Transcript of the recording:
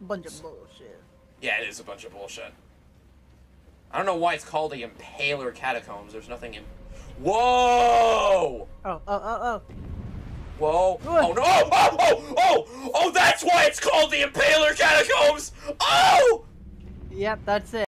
Bunch of bullshit. Yeah, it is a bunch of bullshit. I don't know why it's called the Impaler Catacombs. There's nothing in. Whoa! Oh, oh, oh, oh. Whoa! Oh no! Oh, oh, oh, oh! Oh, that's why it's called the Impaler Catacombs! Oh! Yep, that's it.